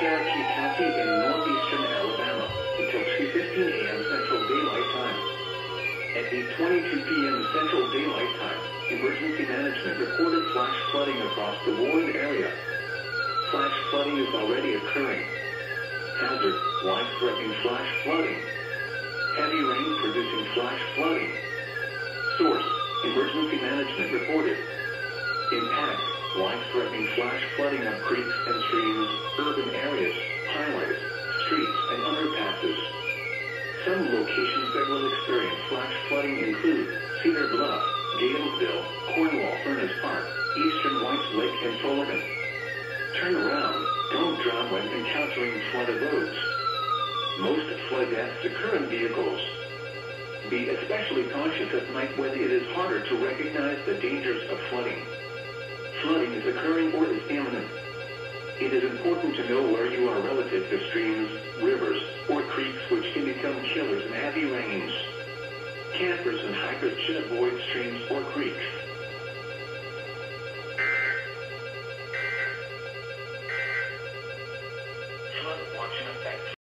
Cherokee County in northeastern Alabama until 2:15 a.m. Central Daylight Time. At 8:22 p.m. Central Daylight Time, emergency management reported flash flooding across the Warren area. Flash flooding is already occurring. Hazard: life-threatening flash flooding. Heavy rain producing flash flooding. Source: Emergency Management reported. Impact: Life-threatening flash flooding on creeks and streams, urban areas, Some locations that will experience flash flooding include Cedar Bluff, Gaylesville, Cornwall Furnace Park, Eastern Weiss Lake, and Sullivan. Turn around. Don't drown when encountering flooded roads. Most flood deaths occur in vehicles. Be especially cautious at night when it is harder to recognize the dangers of flooding. Flooding is occurring or is imminent. It is important to know where you are relative to streams, rains. Campers and hikers should avoid streams or creeks.